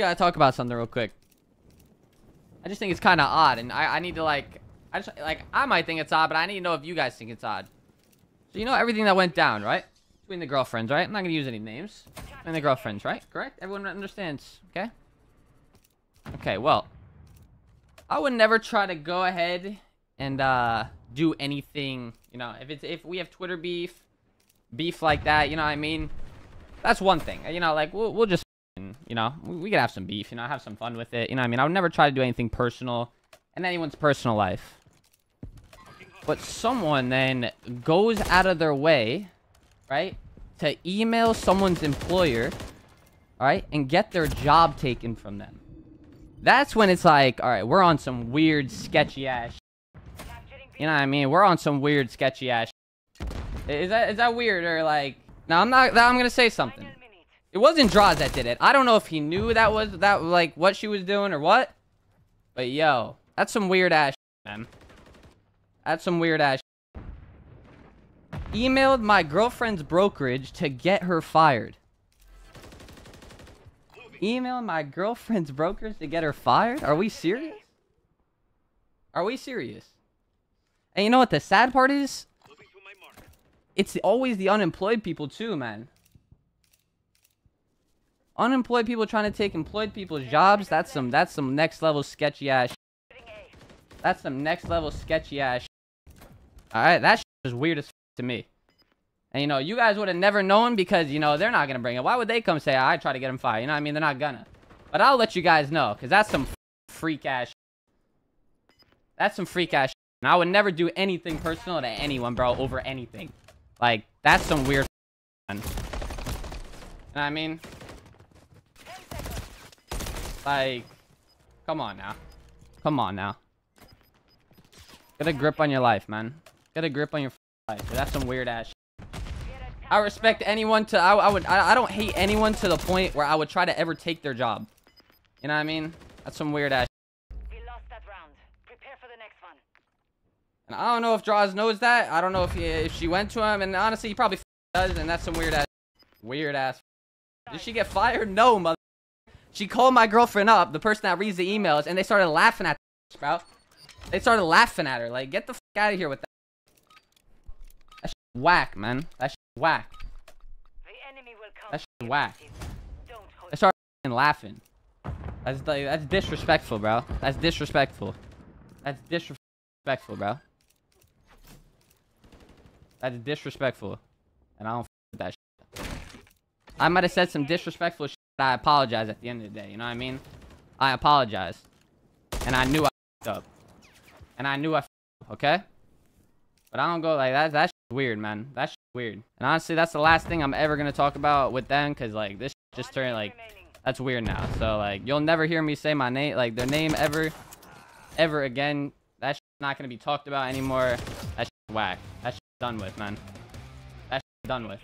gotta talk about something real quick. I just think it's kind of odd, and I, I need to like, I just like I might think it's odd, but I need to know if you guys think it's odd. So you know everything that went down, right? Between the girlfriends, right? I'm not gonna use any names. And the girlfriends, right? Correct? Everyone understands, okay? Okay, well, I would never try to go ahead and uh do anything. You know, if it's if we have Twitter beef, beef like that, you know what I mean? That's one thing. You know, like we'll we'll just you know, we, could have some beef, you know, have some fun with it. You know I mean? I would never try to do anything personal in anyone's personal life. But someone then goes out of their way, right, to email someone's employer, all right, and get their job taken from them. That's when it's like, all right, we're on some weird, sketchy ass. You know what I mean? We're on some weird, sketchy ass. Is that is that weird or like? Now I'm not. I'm gonna say something. It wasn't Draws that did it. I don't know if he knew that was that like what she was doing or what. But yo, that's some weird ass man. That's some weird ass Emailed my girlfriend's brokerage to get her fired. Emailed my girlfriend's brokers to get her fired? Are we serious? Are we serious? And you know what the sad part is? It's always the unemployed people too, man. Unemployed people trying to take employed people's jobs. That's some that's some next level sketchy ass. That's some next level sketchy ass. All right, that is weird as to me. And you know, you guys would have never known because you know they're not gonna bring it. Why would they come say I try to get him fired? You know what I mean? They're not gonna. But I'll let you guys know because that's some freak ass. That's some freak ass. And I would never do anything personal to anyone, bro, over anything. Like that's some weird. Know I mean? Like, come on now. Come on now. Get a grip on your life, man. Get a grip on your life. That's some weird ass I respect anyone to, I, I would, I, I don't hate anyone to the point where I would try to ever take their job. You know what I mean? That's some weird ass We lost that round. Prepare for the next one. And I don't know if Draws knows that. I don't know if he, if she went to him. And honestly, he probably does. And that's some weird ass, weird ass. Did she get fired? No, mother. She called my girlfriend up, the person that reads the emails, and they started laughing at the bro. They started laughing at her. Like, get the fuck out of here with that. That whack, man. That whack. That whack. They started laughing. That's like, that's disrespectful, bro. That's disrespectful. That's disrespectful, bro. That's disrespectful. And I don't f that shit. I might have said some disrespectful shit. I apologize at the end of the day. You know what I mean? I apologize. And I knew I up. And I knew I okay? But I don't go like that. That's weird, man. That's weird. And honestly, that's the last thing I'm ever to talk about with them. Because, like, this just turned, like, that's weird now. So, like, you'll never hear me say my name, like, their name ever, ever again. That's not to be talked about anymore. That's whack. That's done with, man. That's done with.